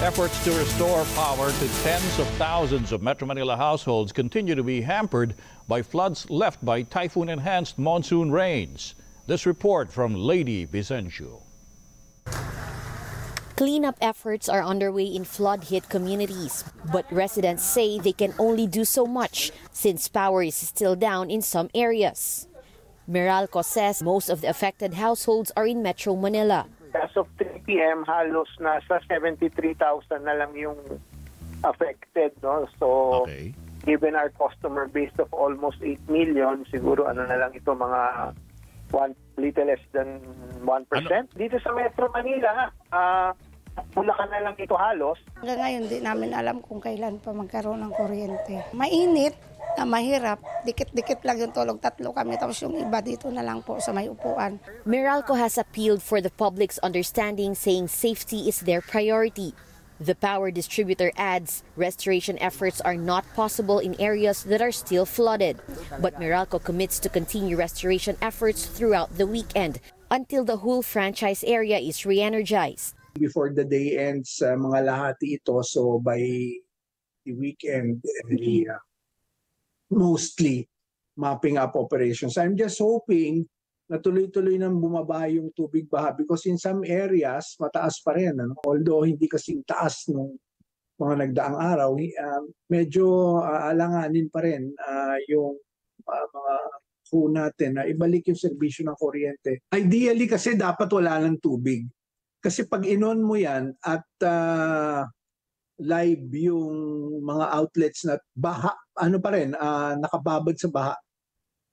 Efforts to restore power to tens of thousands of Metro Manila households continue to be hampered by floods left by typhoon-enhanced monsoon rains. This report from Lady Vicencio. Cleanup efforts are underway in flood-hit communities, but residents say they can only do so much since power is still down in some areas. Meralco says most of the affected households are in Metro Manila. Of 3 p.m., halos nasa 73,000 na lang yung affected. No? So, Okay. given our customer base of almost 8 million, siguro ano na lang ito, mga one, little less than 1%. Dito sa Metro Manila, ah Bulacan na lang ito halos. Hanggang ngayon, di namin alam kung kailan pa magkaroon ng kuryente. Mainit, na mahirap. Dikit-dikit lang yung tulog. Tatlo kami. Tapos yung iba dito na lang po sa may upuan. Meralco has appealed for the public's understanding, saying safety is their priority. The power distributor adds restoration efforts are not possible in areas that are still flooded. But Meralco commits to continue restoration efforts throughout the weekend until the whole franchise area is re-energized. before the day ends sa mga lahati ito. So by the weekend, the, uh, mostly mapping up operations. I'm just hoping na tuloy-tuloy nang bumaba yung tubig baha because in some areas mataas pa rin. Ano? Although hindi kasing taas nung mga nagdaang araw, uh, medyo uh, alanganin pa rin uh, yung uh, mga crew natin na ibalik yung serbisyo ng kuryente. Ideally kasi dapat wala ng tubig. Kasi pag inon mo yan at uh, live yung mga outlets na baha, ano pa rin, uh, nakababad sa baha,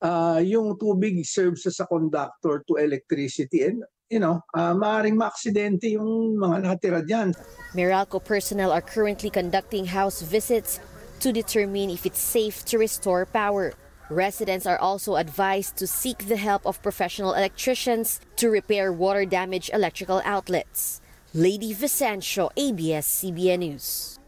uh, yung tubig serves as a conductor to electricity and you know, uh, maaaring maaksidente yung mga nakatira dyan. Meralco personnel are currently conducting house visits to determine if it's safe to restore power. Residents are also advised to seek the help of professional electricians to repair water damaged electrical outlets. Lady Vicencio, ABS-CBN News.